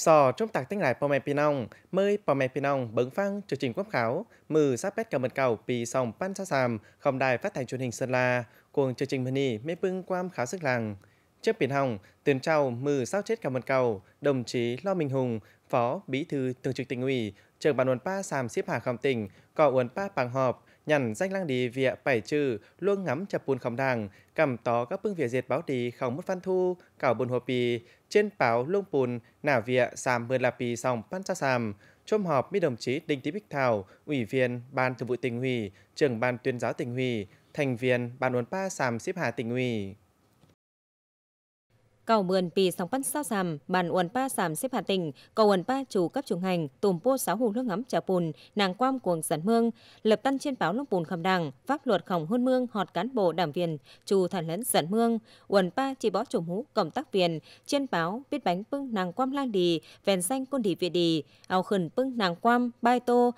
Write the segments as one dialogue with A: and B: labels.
A: Sò trong tạc tiếng lại Pò Mè Pinong, mơi Pò Pinong bấn phăng chương trình quốc khảo, mừ sắp bét cả mật cầu pì sòng pan sa sàm, không đài phát thanh truyền hình Sơn La, cuồng chương trình mini mê bưng quam khảo sức làng. Trước biển hồng, tuyên trao mừ sao chết cả mật cầu, đồng chí Lo Minh Hùng, Phó Bí thư Thường trực tỉnh ủy, trưởng ban uẩn pa sàm xếp hà khom tỉnh, có uẩn pa bằng họp, nhằn danh lang đi vịa bảy chữ luôn ngắm chập bùn khổng đàng cầm tó các bưng vỉa diệt báo đi không mất văn thu cảo bùn hồ pì trên báo lông bùn nả vịa sàm mười là pì sòng pan sa sàm chôm họp với đồng chí Đinh Tý Bích Thảo, ủy viên ban thường vụ tỉnh ủy, trưởng ban tuyên giáo tỉnh ủy, thành viên ban uốn pa sàm xếp hà tỉnh ủy.
B: Cầu mượn pì sóng pan sao sàm, bàn uẩn pa sàm xếp hạt tỉnh, cầu uẩn pa chủ cấp trùng hành, tùm po sáu hù nước ngắm trà bùn, nàng quam cuồng sản mương, lập tân trên báo lông bùn khầm đảng, pháp luật khổng hôn mương, họt cán bộ đảng viên, chủ thản lẫn sản mương, uẩn pa chỉ bó trùng mũ cộng tác viên, trên báo biết bánh pưng nàng quam lang đi, vèn xanh côn đi việt đi, áo khẩn pưng nàng quam, bai tô,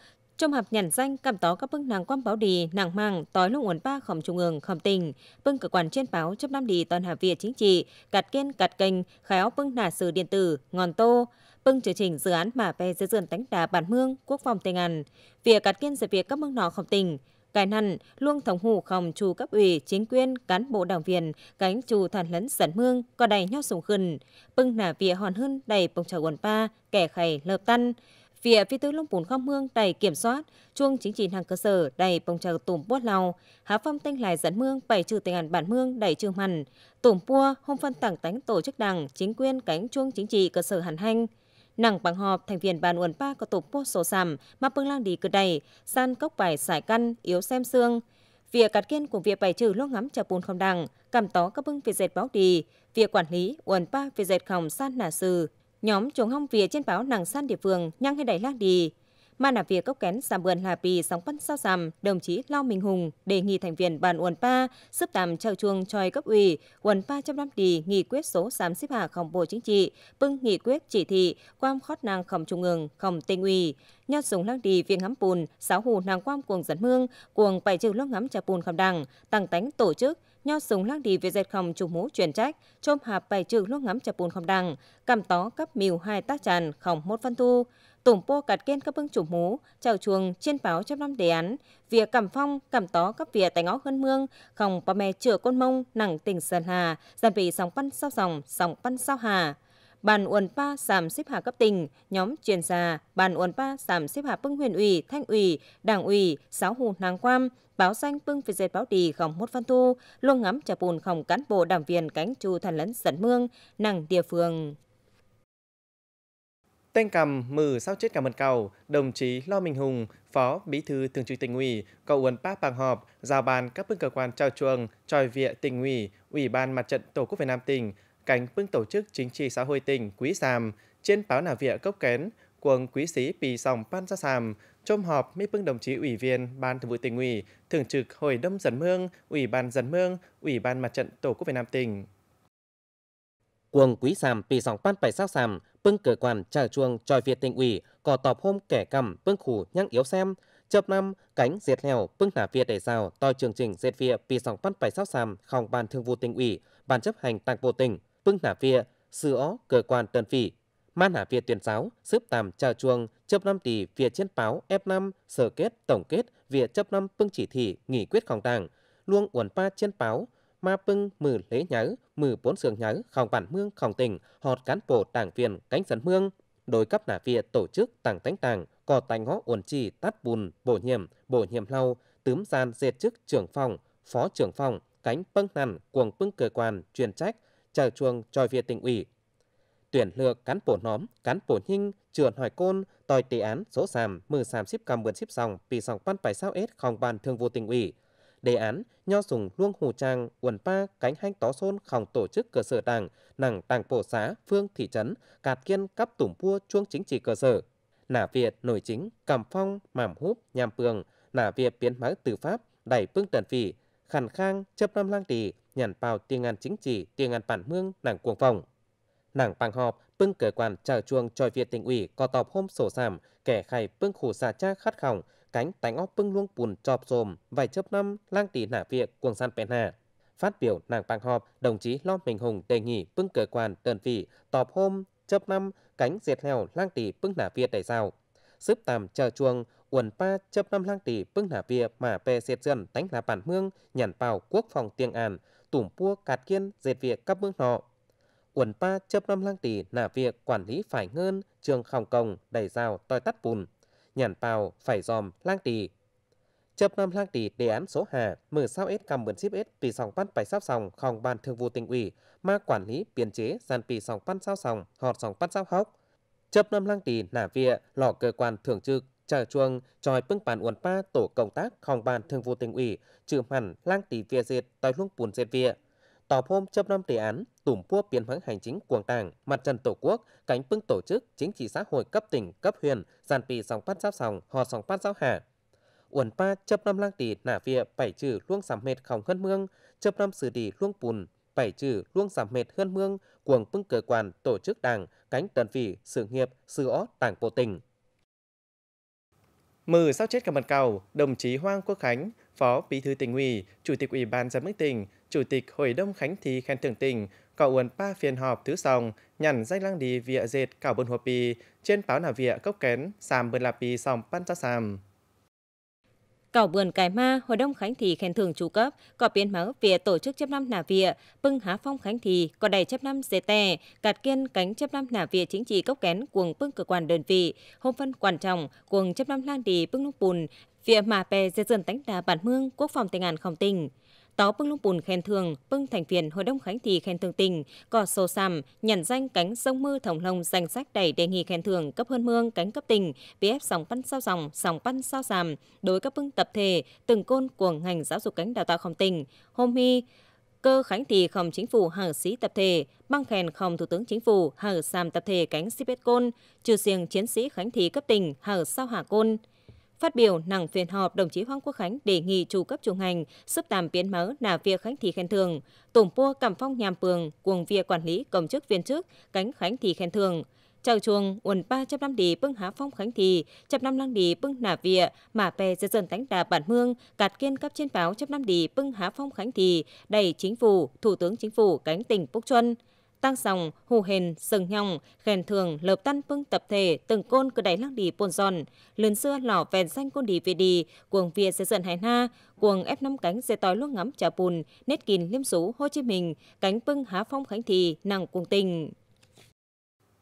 B: trong hạp nhản danh cầm tỏ các bưng nàng quan báo đi nàng mang tối lúc uốn ba khổng trung ương, khổng tình. Bưng cơ quan trên báo chấp năm đi toàn hạ viện chính trị cắt kiên cắt kênh khéo bưng nà sử điện tử, ngòn tô. Bưng chương trình dự án mà về dưới dườn tánh đà bản mương, quốc phòng tây ngàn. Việc cắt kiên sự việc các bưng nọ khổng tình. Cái năn luôn thống hủ khổng chủ cấp ủy, chính quyền, cán bộ đảng viên, cánh chủ thản lấn sẵn mương có đầy nhau sùng khẩn bưng nà vỉa hòn hơn đầy bông trà quần ba, kẻ khẩy lợp tan. Phía phi tư Long Bùn Khom Mương đầy kiểm soát, chuông chính trị hàng cơ sở đầy bông chờ tùm bốt lau, há phong tinh lại dẫn mương bảy trừ tình ảnh bản mương đầy trường hẳn, tùm pua hôm phân tảng tánh tổ chức đảng, chính quyền cánh chuông chính trị cơ sở hẳn hành. Nặng bằng họp thành viên bàn uẩn pa có tổ pua sổ sàm mà bưng lang đi cơ đầy, san cốc bài sải căn, yếu xem xương. Việc cắt kiên của việc bảy trừ lúc ngắm chập bùn không đằng, cầm tó các bưng việc dệt báo đi, việc quản lý uẩn pa việc dệt khổng san nà sư, Nhóm chuồng hong vía trên báo nàng san địa phương, nhang hay đẩy lang đi. Mà là việc cốc kén giảm bườn là vì sóng phân sao giảm đồng chí Lao Minh Hùng đề nghị thành viên bàn uẩn pa sức tạm trao chuông choi cấp ủy uẩn pa trong năm đi nghị quyết số sám xếp hạ khổng bộ chính trị, bưng nghị quyết chỉ thị quam khót nàng khổng trung ương, khổng tinh ủy nhát dùng lang đi viên ngắm bùn sáu hù nàng quam cuồng dẫn mương, cuồng bảy trừ lúc ngắm trà bùn khổng đằng tăng tánh tổ chức nho súng lăng đi về dệt khom chủ mũ truyền trách chôm hạp bài trừ lúc ngắm chập bùn không đằng cầm tó cấp miều hai tác tràn khổng một phân thu. Tùng po cắt kên các bưng chủ mũ chào chuồng trên báo trăm năm đề án. Vỉa cầm phong cầm tó cấp vỉa tại ngõ hơn mương không bà mẹ chữa con mông nặng tình sơn hà giảm bị sóng văn sao dòng sóng văn sao hà. Bàn uẩn pa giảm xếp hạ cấp tỉnh, nhóm chuyên gia, bàn uẩn pa giảm xếp hạ bưng huyện ủy, thanh ủy, đảng ủy, sáu hù nàng quam, báo danh bưng về dệt báo đi khổng một văn thu, luôn ngắm chả bùn khổng cán bộ đảng viên cánh chu thành lấn dẫn mương, nàng địa phương.
A: Tên cầm mừ sao chết cả mật cầu, đồng chí Lo Minh Hùng, Phó Bí thư Thường trực tỉnh ủy, cầu uẩn bác bằng họp, giao bàn các bưng cơ quan trao chuồng, tròi viện tỉnh ủy, Ủy ban Mặt trận Tổ quốc Việt Nam tỉnh, cánh bưng tổ chức chính trị xã hội tỉnh Quý Sàm, trên báo nà viện cốc kén, quần quý sĩ Pì Sòng Pan Sa Sàm, trong họp mấy bưng đồng chí ủy viên Ban Thường vụ tỉnh ủy, Thường trực Hội đồng dân mương, Ủy ban dân mương, Ủy ban Mặt trận Tổ quốc Việt Nam tỉnh.
C: Quần quý sàm Pì Sòng Pan Bảy Sao Sàm, bưng cửa quan chờ chuông tròi Việt tỉnh ủy, cò tọp hôm kẻ cầm bưng khủ nhăng yếu xem, chập năm cánh diệt lèo bưng nả việt để rào tòi chương trình diệt việt Pì Sòng Pan Bảy Sao Sàm, không ban thường vụ tỉnh ủy, ban chấp hành tạng bộ tỉnh, bưng nả việt, sửa cơ quan tân phỉ, Man Hạ Việt tuyển giáo, xếp tàm trà chuông, chấp năm tỷ Việt trên báo F5, sở kết, tổng kết, Việt chấp năm pưng chỉ thị, nghị quyết khổng đảng, luông uẩn pa trên báo, ma pưng mử lễ nhớ, mử bốn sường nhớ, khổng bản mương khổng tỉnh, họt cán bộ đảng viên cánh dân mương, đối cấp nả Việt tổ chức tàng tánh tàng, cò tành ngõ uẩn trì tát bùn, bổ nhiệm, bổ nhiệm lau, tướm gian dệt chức trưởng phòng, phó trưởng phòng, cánh bưng nằn, cuồng pưng cơ quan, truyền trách, chờ chuông tròi Việt tỉnh ủy, tuyển lựa cán bộ nóm, cán bộ nhinh, trưởng hỏi côn, tòi tỷ án số sàm, mừ sàm xếp cầm vườn xếp sòng, pì sòng pan bài sao ết không bàn thường vụ tỉnh ủy. Đề án nho dùng luông hù trang, quần pa, cánh hanh tó xôn không tổ chức cơ sở đảng, nặng tàng bộ xã, phương, thị trấn, cạt kiên cấp tủng pua chuông chính trị cơ sở. Nả Việt nổi chính, cầm phong, mảm húp, nhàm pường, nả Việt biến mã từ Pháp, đẩy bưng tần phỉ, khẩn khang, chấp năm lang tỷ, nhàn bào tiền ngàn chính trị, tiền ngàn bản mương, nàng cuồng phòng nàng bằng họp bưng cơ quan chờ chuông tròi việt tỉnh ủy có tọp hôm sổ giảm, kẻ khay bưng khủ xà cha khát khỏng cánh tánh óc bưng luông bùn chọp xồm vài chớp năm lang tỷ nả việc cuồng san bèn hà phát biểu nàng bằng họp đồng chí lo minh hùng đề nghị bưng cơ quan đơn vị tọp hôm chớp năm cánh diệt heo lang tỷ bưng nả Việt đại sao. Sức tàm chờ chuông, uẩn pa chớp năm lang tỷ bưng nả Việt mà pe diệt dân đánh là bản mương, nhàn bào quốc phòng tiên an, tủm pua cạt kiên diệt Việt các mương nọ uẩn pa chấp năm lang tỷ nả việc quản lý phải ngơn, trường khòng cồng đầy rào, toi tắt bùn. Nhàn pào phải dòm lang tỷ chấp năm lang tỷ đề án số hà, mở sao ít cầm bẩn ship ít vì sòng pan phải sắp sòng, khòng ban thường vụ tỉnh ủy mà quản lý biên chế, dàn pì sòng pan sao sòng, họt sòng pan sao hóc. Chấp năm lang tỷ nả việc lò cơ quan thường trực chờ chuông, tròi bưng bàn uẩn pa tổ công tác khòng ban thường vụ tỉnh ủy trừ hẳn lang tỷ vía diệt tới luông bùn diệt vía tàu phôm chấp năm đề án tủm pua biến hướng hành chính cuồng tàng mặt trận tổ quốc, cánh bưng tổ chức chính trị xã hội cấp tỉnh, cấp huyện, giàn pì sòng phát giáp sòng, hò sòng phát giáo hạ. Uẩn pa chấp năm lang tỷ nả phía bảy trừ luông giảm mệt khổng hơn mương, chấp năm xử đi luông bùn, bảy trừ luông giảm mệt hơn mương, cuồng bưng cơ quan, tổ chức đảng, cánh tần vị, sự nghiệp, sự ó, đảng bộ tỉnh.
A: Mừ sao chết cả mặt cầu, đồng chí Hoang Quốc Khánh, Phó Bí thư tỉnh ủy, Chủ tịch Ủy ban giám đốc tỉnh Chủ tịch Hội đồng Khánh Thị khen thưởng tỉnh, có uốn ba phiên họp thứ sòng, nhằn danh lang đi vịa dệt cảo bồn hộp bì, trên báo nà vịa cốc kén, sàm bơn lạp bì sòng pan cho sàm.
B: Cảo vườn Cải Ma, Hội đồng Khánh Thị khen thưởng chủ cấp, có biến máu về tổ chức chấp năm nà vịa, bưng há phong Khánh Thị, có đầy chấp năm dê tè, cạt kiên cánh chấp năm nà vịa chính trị cốc kén cuồng bưng cơ quan đơn vị, hôm phân quan trọng, cuồng chấp năm lang đi bưng lúc bùn, vịa mà bè dê dần tánh đà bản mương, quốc phòng tình ngàn không tình. Tó bưng lung bùn khen thường, bưng thành viên Hội đồng Khánh Thị khen thường tình, có sổ sàm, nhận danh cánh sông mưa thống lồng danh sách đẩy đề nghị khen thưởng cấp hơn mương cánh cấp tỉnh, BF sòng pan sao dòng, sòng pan sao sàm, đối các bưng tập thể, từng côn của ngành giáo dục cánh đào tạo không tỉnh. Hôm hi, cơ khánh thị không chính phủ hở sĩ tập thể, băng khen không thủ tướng chính phủ hở sàm tập thể cánh Sipet Côn, trừ riêng chiến sĩ khánh thị cấp tỉnh hở sao hạ côn. Phát biểu nặng phiên họp, đồng chí Hoàng Quốc Khánh đề nghị chủ cấp chủ hành sắp tạm biến mớ là việc khánh thị khen thường, tổng pua cảm phong nhàm pường, cuồng việc quản lý công chức viên chức, cánh khánh thị khen thường. Chào chuồng, uẩn ba trăm năm đi bưng há phong khánh thị, trăm năm lăng đi bưng nà vịa, mà bè dân dân tánh đà bản mương, cạt kiên cấp trên báo trăm năm đi bưng há phong khánh thị, đầy chính phủ, thủ tướng chính phủ cánh tỉnh Búc Chuân tăng sòng, hù hền, sừng nhong, khen thường, lợp tân bưng tập thể, từng côn cứ đáy lắc đi bồn giòn. Lần xưa lỏ vèn xanh côn đi về đi, cuồng việt sẽ dần hải na, cuồng ép năm cánh sẽ tỏi luôn ngắm trà bùn, nét kín liêm sú Hồ Chí Minh, cánh pưng há phong khánh thị, nàng cuồng tình.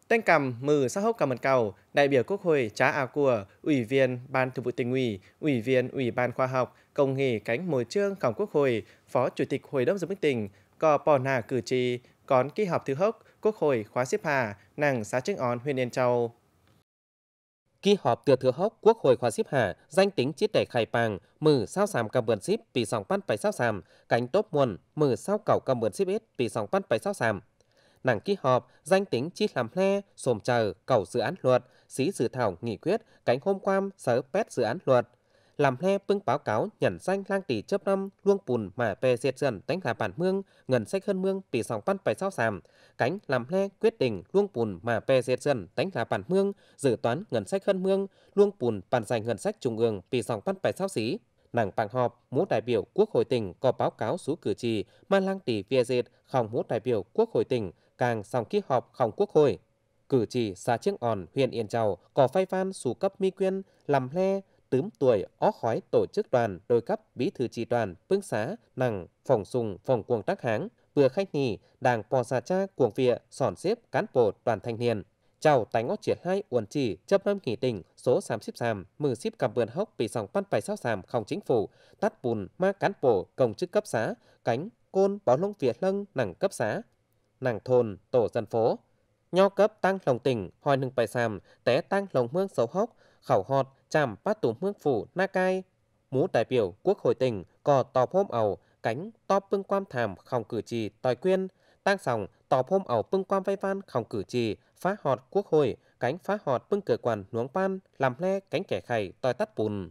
A: Tên cầm mừ xã hốc cầm mật cầu, đại biểu Quốc hội Trá A Của, Ủy viên Ban Thường vụ tỉnh ủy, Ủy viên Ủy ban khoa học, Công nghệ cánh môi trương cổng Quốc hội, Phó Chủ tịch Hội đồng dân tỉnh, có bỏ nà cử tri, còn kỳ họp thứ hốc, Quốc hội khóa xếp hà nàng xã Trưng On huyện Yên Châu.
C: Kỳ họp từ thứ hốc, Quốc hội khóa xếp hà danh tính chiết đẻ khai pàng mử sao sàm cầm vườn xếp vì sòng pan phải sao sàm cánh tốt muôn mử sao cầu cầm vườn xếp ít vì sòng pan phải sao sàm nàng kỳ họp, danh tính chi làm le, sồm chờ, cầu dự án luật, xí dự thảo nghị quyết, cánh hôm qua, sở pet dự án luật làm le bưng báo cáo nhận danh lang tỷ chấp năm, luông bùn mà về diệt dần đánh là bản mương, ngân sách hơn mương tỷ sòng văn phải sao sàm. Cánh làm le quyết định luông bùn mà về diệt dần đánh là bản mương, dự toán ngân sách hơn mương, luông bùn bàn dành ngân sách trung ương tỷ sòng văn phải sao xí. Nàng bằng họp mũ đại biểu quốc hội tỉnh có báo cáo số cử tri mà lang tỷ về diệt không mũ đại biểu quốc hội tỉnh, càng xong ký họp không quốc hội. Cử tri xã Chiếng òn, huyện Yên Châu có phai phan số cấp mi quyên làm le tướm tuổi ó khói tổ chức đoàn đôi cấp bí thư tri đoàn phương xá, nằng, phòng sùng, phòng cuồng tác háng, vừa khách nhì đảng bò xà cha, cuồng vịa sòn xếp cán bộ đoàn thanh niên. Chào tái ngót triển hai uẩn chỉ chấp năm nghỉ tỉnh, số sám xếp sàm mừ xếp cầm vườn hốc bị sòng pan bài sao sàm không chính phủ tắt bùn ma cán bộ, công chức cấp xã cánh, côn, báo lông việt lân nằng cấp xã nặng thôn, tổ dân phố. Nho cấp tăng lòng tỉnh hoài nừng bài sàm té tăng lòng mương xấu hốc khẩu họt chạm bát tủ mương phủ na cai. Mũ đại biểu quốc hội tỉnh có tọp hôm ẩu cánh to pưng quan thảm không cử trì tòi quyên tăng sòng tọp hôm ẩu pưng quan vay van không cử trì phá họt quốc hội cánh phá họt pưng cửa quản nuống pan làm le cánh kẻ khẩy tòi tắt bùn.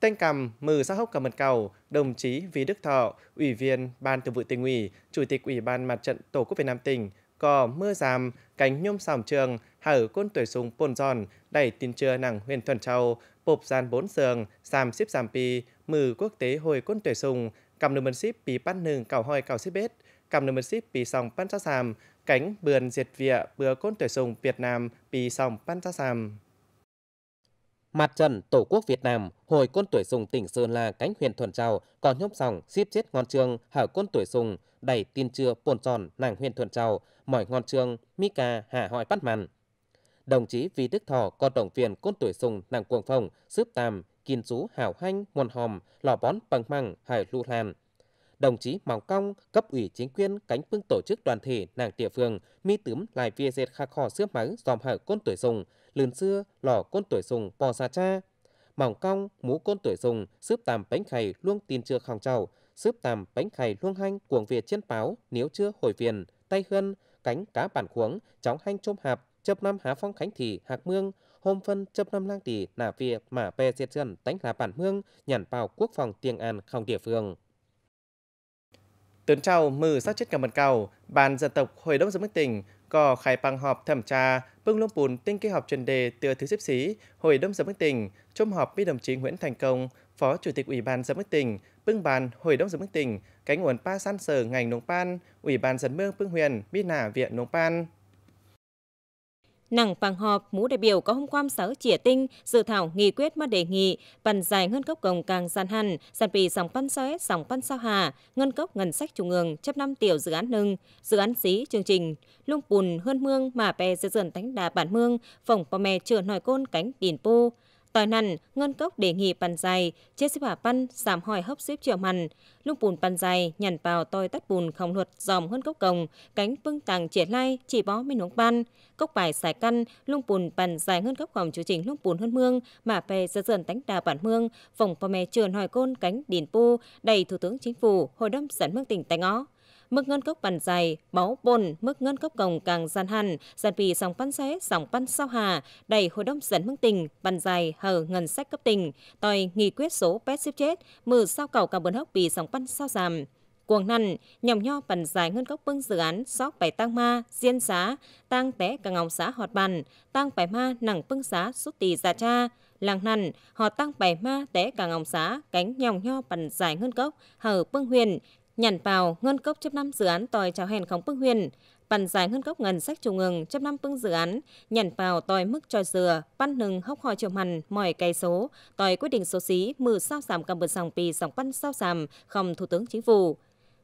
A: Tên cầm mừ xã hốc cầm mật cầu, đồng chí Vì Đức Thọ, Ủy viên Ban Thường vụ tỉnh ủy, Chủ tịch Ủy ban Mặt trận Tổ quốc Việt Nam tỉnh, có mưa giảm, cánh nhôm sòng trường, hở côn tuổi súng bồn giòn, đẩy tin chưa nàng huyền thuần châu, bộp gian bốn sườn, xàm xếp giảm pi, mừ quốc tế hồi côn tuổi sùng, cầm nửa mân xíp bắt nừng cào hoi cào xếp bết, cầm nửa ship ปี 2023cảnh bườn diệt vịa bừa côn tuổi sùng Việt Nam ปี2023
C: Mặt trận Tổ quốc Việt Nam, Hội Côn Tuổi Sùng tỉnh Sơn La cánh huyền Thuần Trào còn nhóm sòng ship chết ngon trường hở Côn Tuổi Sùng đẩy tin chưa bồn tròn nàng huyền Thuần Trào mỏi ngon trường Mika hạ hỏi bắt màn. Đồng chí Vi Đức Thọ có động viên Côn Tuổi Sùng nàng cuồng phòng sướp tam kiên chú hảo hanh muôn hòm lò bón bằng măng hải lưu lan đồng chí Mỏng Công, cấp ủy chính quyền cánh phương tổ chức đoàn thể nàng địa phương, mi tướm lại via dệt khắc khò xước máu dòm hở côn tuổi sùng, lần xưa lò côn tuổi sùng bò xa cha. Mỏng cong mũ côn tuổi sùng, xướp tàm bánh khay luông tin chưa khòng trầu, xướp tàm bánh khay luông hanh cuồng việt trên báo, nếu chưa hồi viền tay hân, cánh cá bản khuống, chóng hanh chôm hạp, chấp năm há phong khánh thị hạc mương, hôm phân chấp năm lang tỷ nà việt mà pe diệt dân đánh là bản mương, nhằn vào quốc phòng tiền an không địa phương.
A: Tuấn Châu mừ sát chết cả mật cầu, ban dân tộc Hội đông dân mức tỉnh có khai bằng họp thẩm tra bưng lông bùn tinh kế họp chuyên đề từ thứ xếp xí Hội đồng giám mức tỉnh trong họp với đồng chí Nguyễn Thành Công, Phó Chủ tịch Ủy ban giám mức tỉnh, bưng bàn Hội đồng giám mức tỉnh, cánh nguồn pa san sở ngành nông pan, Ủy ban dân mương bưng huyền, bi nả viện nông pan.
B: Nặng phàng họp, mũ đại biểu có hôm qua sở chỉa tinh, dự thảo nghị quyết mà đề nghị bàn giải ngân cốc công càng gian hẳn, sản bị sòng pan xoé, sòng pan sao hà, ngân cốc ngân sách trung ương chấp năm tiểu dự án nâng, dự án xí chương trình, lung bùn hơn mương mà bè dự dần tánh đà bản mương, phòng bò mè chừa nòi côn cánh điền pô, Tỏi nằn, ngân cốc đề nghị bàn dài, chế xếp hạ pan, giảm hỏi hấp xếp triệu mằn. Lúc bùn bàn dài, nhằn vào tôi tắt bùn không luật dòm hơn cốc cồng, cánh bưng tàng triển lai, chỉ bó bên nóng ban. Cốc bài xài căn, lung bùn bàn dài hơn cốc phòng chủ trình lung bùn hơn mương, mà về dần dần tánh đà bản mương, phòng phò mè trường hỏi côn cánh điền pu, đầy Thủ tướng Chính phủ, Hội đồng sản mương tỉnh Tánh Ó mức ngân cốc bàn dài, máu bồn, mức ngân cốc cồng càng gian hẳn, giàn vì dòng pan xé, dòng pan sao hà, đầy hội đồng dẫn mức tình, bàn dài, hở ngân sách cấp tình, tòi nghị quyết số pet xếp chết, mở sao cầu càng bớn hốc vì dòng pan sao giảm. Cuồng năn, nhằm nho bàn dài ngân cốc bưng dự án sóc bảy tăng ma, diên xá, tăng té cả ngọc xã họt bàn, tăng bảy ma nặng bưng xá xuất tì giả cha, làng nằn họ tăng bảy ma té cả ngọc xã cánh nhòng nho bàn dài ngân cốc hở bưng huyền Nhằn vào ngân cốc chấp năm dự án tòi cháo hèn khóng bưng huyền, bàn giải ngân cốc ngân sách trung ương chấp năm bưng dự án, nhằn vào tòi mức cho dừa, pan nừng hốc hỏi chiều hằn, mỏi cây số, tòi quyết định số xí, mừ sao giảm cầm bờ sòng pì sòng văn sao giảm, không thủ tướng chính phủ.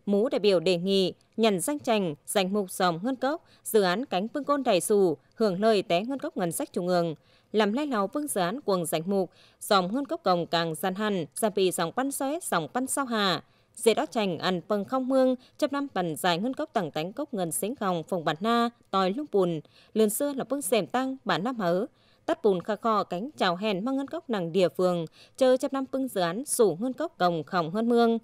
B: Mũ đại biểu đề nghị nhận danh tranh, danh mục dòng ngân cốc, dự án cánh vương côn đại xù, hưởng lời té ngân cốc ngân sách trung ương. Làm lay lào vương dự án quần danh mục, dòng ngân cốc cồng càng gian hẳn, giảm pì dòng băn xoé, dòng băn sao hà, dễ đó chành ăn phần không mương chấp năm bần dài ngân cốc tầng tánh cốc ngân xính gòng phòng bản na, tòi lúc bùn. Lươn xưa là bưng xèm tăng bản năm hớ. Tắt bùn kha kho cánh chào hèn mang ngân cốc nàng địa phường chờ chấp năm bưng dự án sủ ngân cốc cổng khổng hơn mương.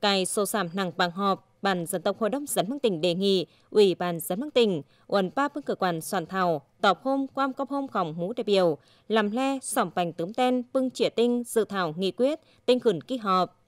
B: Cài sổ sàm nàng bằng họp, Ban dân tộc Hội đồng dẫn mương tỉnh đề nghị, Ủy ban dẫn mương tỉnh, uẩn ba bưng cơ quan soạn thảo, tọp hôm quam cop hôm khổng mũ đại biểu, làm le sỏng bành tấm ten, bưng trịa tinh, dự thảo nghị quyết, tinh khẩn ký họp.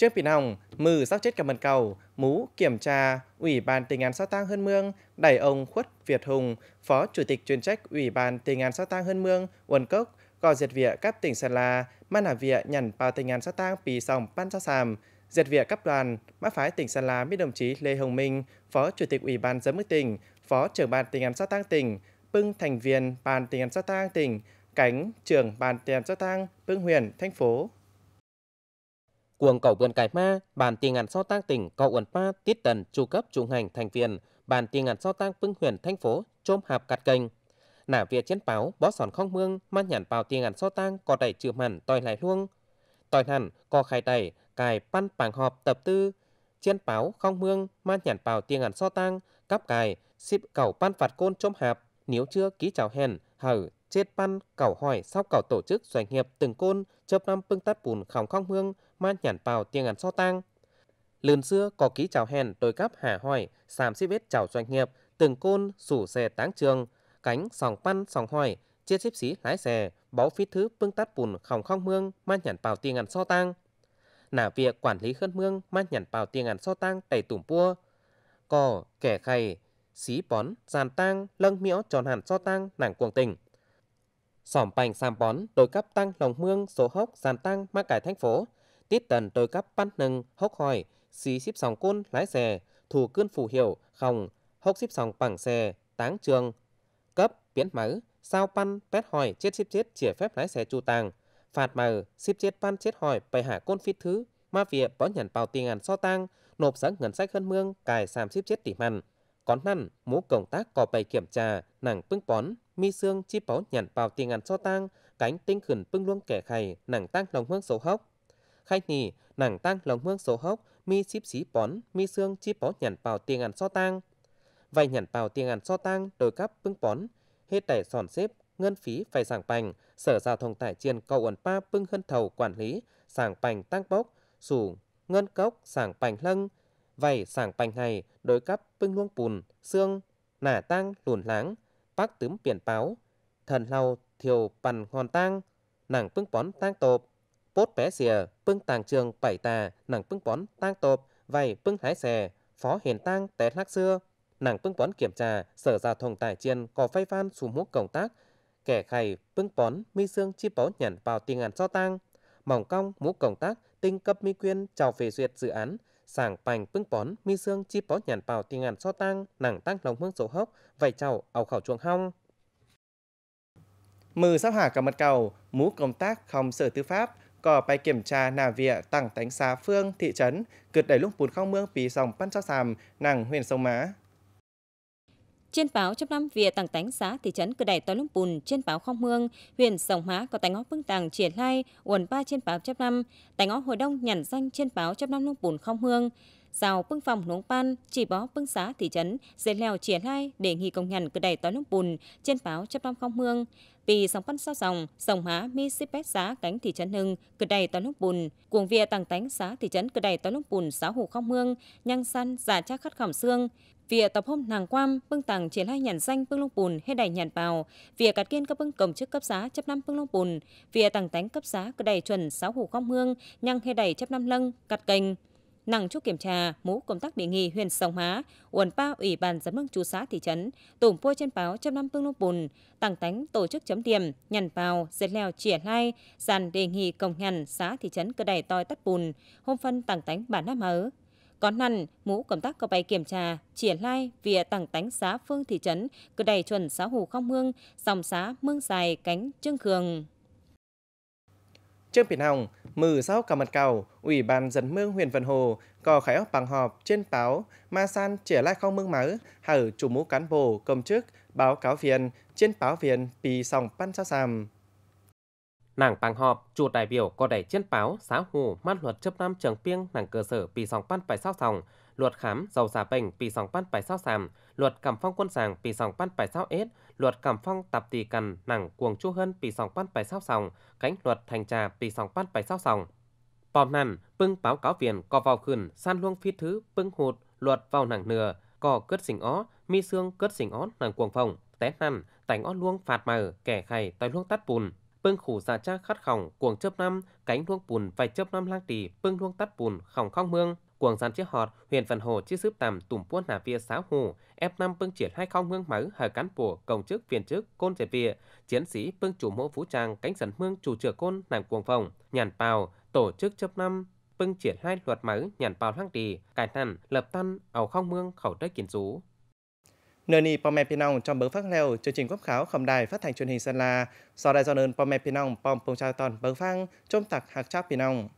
A: Trước bị nòng, mừ sắc chết cả mần cầu, mũ kiểm tra, Ủy ban tình án sao tăng hơn mương, đẩy ông Khuất Việt Hùng, Phó Chủ tịch chuyên trách Ủy ban tình án sao tăng hơn mương, Uẩn Cốc, gò diệt vịa các tỉnh Sơn La, man hà vịa nhận vào tình án sao tăng pì sòng pan sa sàm, diệt vịa cấp đoàn, mã phái tỉnh Sơn La với đồng chí Lê Hồng Minh, Phó Chủ tịch Ủy ban giám mức tỉnh, Phó trưởng ban tình án sao tăng tỉnh, pưng thành viên ban tình án sao tăng tỉnh, cánh trưởng ban tiền án sao tăng, bưng huyện, thành phố,
C: Cuồng cầu vườn cải ma, bàn tiền ngàn so tăng tỉnh cầu uẩn pa tiết tần chu cấp trung hành thành viên, bàn tiền ngàn so tăng phương huyền thành phố chôm hạp cắt kênh. Nả việt chiến báo bó sòn không mương, man nhàn bào tiền ngàn so tăng có đẩy trừ mặn, tòi lại luông. Tòi hẳn có khai đẩy, cài pan bảng họp tập tư, chiến báo không mương, man nhàn bào tiền ngàn so tăng, cắp cài, xịp cầu pan phạt côn chôm hạp, nếu chưa ký chào hèn, hở, chết pan, cầu hỏi sau cầu tổ chức doanh nghiệp từng côn, chớp năm pưng tắt bùn khóng không mương, man nhàn bào tiền ngàn so tăng. Lươn xưa có ký chào hèn đôi cấp hà hỏi, xàm xếp vết chào doanh nghiệp, từng côn sủ xe táng trường, cánh sòng pan sòng hỏi, chia xếp xí lái xe, báu phí thứ bưng tắt bùn khòng khong mương, man nhàn bào tiền ngàn so tăng. Nả việc quản lý khơn mương, man nhàn bào tiền ngàn so tăng tẩy tủm pua. Có kẻ khay, xí bón, giàn tăng, lâng miễu tròn hẳn so tăng, nàng cuồng tình. Sỏm bành xàm bón, đôi cấp tăng lòng mương, số hốc, giàn tăng, mắc cải thành phố, tít tần tôi cấp bắn nâng, hốc hỏi xí xíp sòng côn, lái xe. Thủ cơn phù hiệu không hốc xíp sòng bằng xe, táng trường. Cấp, biến mở sao pan pet hỏi chết xíp chết chỉ phép lái xe chu tàng. Phạt mờ xíp chết pan, chết hỏi bày hạ côn phít thứ. Ma việc bỏ nhận bao tiền ngàn so tang. Nộp sẵn ngân sách hơn mương, cài sàm xíp chết tỉ mằn còn năn, mũ công tác có bày kiểm tra nàng pưng bón. Mi xương chi bó nhận bao tiền ngàn so tang, cánh tinh khẩn pưng luôn kẻ khầy nàng tăng lòng hương sầu hốc khách nì nàng tăng lòng hương số hốc, mi ship xí bón mi xương chi bó nhàn bào tiền ăn so tang. Vay nhàn bào tiền ăn so tang đôi cấp pưng bón hết tài sòn xếp, ngân phí phải sàng bành. Sở giao thông tải chiên cầu ẩn pa pưng hân thầu quản lý sàng bành tăng bốc. Sủ, ngân cốc sàng bành lâng. Vay sàng bành này đối cấp pưng luông bùn, xương, nả tăng lùn láng. Bác tướm biển báo, thần lau thiều bằn hòn tang. Nàng pưng bón tang tộp pốt bé xìa, pưng tàng trường bảy tà, nàng pưng bón tang tộp, vầy pưng hái xè, phó hiền tang té lắc xưa. Nàng pưng bón kiểm tra, sở ra thùng tài chiên, có phay phan xù mũ công tác. Kẻ khay, pưng bón, mi xương chi bó nhằn vào tiền ngàn so tang. Mỏng cong, mũ công tác, tinh cấp mi quyên, chào phê duyệt dự án. sàng bành pưng bón, mi xương chi bó nhằn vào tiền ngàn so tang, nàng tăng lòng hương số hốc, vầy chào, ảo khảo chuồng hong.
A: Mừ sao hả cả mặt cầu, mũ công tác không sở tư pháp, ก็ไปkiểm tra นาเวียตั้งแต่งซาเฟื่องthị trấn เกิดได้ลุงปูนเข้าเมืองปี2023นังเวียนสงมา
B: Trên báo chấp năm Việt tặng tánh xã thị trấn cửa đẩy tối lũng bùn trên báo không mương, huyện Sông Hóa có tánh ngõ bưng tàng triển lai, uẩn ba trên báo chấp năm, tánh ngõ hồi đông nhằn danh trên báo chấp năm lũng bùn không hương. Sao bưng phòng nông pan, chỉ bó bưng xã thị trấn, dễ leo triển lai để nghi công nhận cứ đẩy tối lũng bùn trên báo chấp năm không mương Vì sóng pan sao dòng, sông há mi xếp bét cánh thị trấn hưng, cứ đẩy tối lũng bùn, cuồng vía tàng tánh xã thị trấn cứ đẩy tối lũng bùn xã hồ không mương nhăng săn giả cha khát khỏng xương, Việc tập hôm nàng quam bưng tàng triển lai nhận danh bưng lông bùn hay đầy nhận bào. Việc cắt kiên các bưng cầm chức cấp giá chấp năm bưng lông bùn. Việc tàng tánh cấp giá cứ đầy chuẩn sáu hủ không hương nhăng hay đầy chấp năm lâng cắt kênh. Nặng chú kiểm tra, mũ công tác bị nghi huyện Sông Hóa, uẩn ba ủy ban giám đốc chú xã thị trấn, tổm pôi trên báo trăm năm tương lông bùn, tăng tánh tổ chức chấm điểm, nhằn bào, dệt leo chỉa lai, dàn đề nghị công nhằn xã thị trấn cơ đầy toi tắt bùn, hôm phân tăng tánh bản nam ở. Có năn mũ công tác có bài kiểm tra, chỉa lai vỉa tặng tánh xã phương thị trấn, cơ đầy chuẩn xã Hồ Không Mương, dòng xã Mương Dài, cánh Trương Khường.
A: Trương Biển Hồng, mừ sau cả mặt cầu, Ủy ban dân mương huyện Vân Hồ có khai óc bằng họp trên báo Ma San trở lại không mương máu, hở chủ mũ cán bộ, công chức, báo cáo viên, trên báo viên, pì sòng pan sao sàm.
C: Nàng bằng họp, chủ đại biểu có đẩy trên báo xã Hồ man luật chấp năm trường piêng nàng cơ sở bì sòng pan phải sao sòng, luật khám dầu xà bệnh pì sòng pan bài sao sàm, luật cầm phong quân sàng pì sòng pan bài sao ết, luật cầm phong tập tỳ cằn nặng cuồng chu hơn pì sòng pan bài sao sòng, cánh luật thành trà pì sòng pan bài sao sòng. Bòm nằn, pưng báo cáo viện có vào khẩn, san luông phi thứ, pưng hụt, luật vào nặng nửa, có cướt xình ó, mi xương cướt xình ó nặng cuồng phòng, té nằn, tảnh ó luông phạt mờ, kẻ khay tay luông tắt bùn, pưng khủ dạ cha khát khỏng cuồng chớp năm cánh luông bùn vài chớp năm lang tỳ pưng luông tắt bùn khỏng không mương cuồng sản chiếc họt, huyện phần Hồ chiếc sướp tầm tùm buôn nà vía sáu hù, ép năm bưng triển hai không hương máu hờ cán bộ, công chức viên chức, côn dệt vía, chiến sĩ bưng chủ mẫu vũ trang cánh sần mương chủ trưởng côn làm cuồng phòng, nhàn bào, tổ chức chấp năm bưng triển hai luật máu nhàn bào hoang trì, cải nằn, lập tân, ảo không mương khẩu đất kiến rú.
A: Nơi ni Pome Pinong trong bớng phát leo chương trình quốc kháo khẩm đài phát thanh truyền hình Sơn La, do đại do nơn Pome Pinong pom pong trao toàn bớng phang, trông tạc hạc cháp Pinong.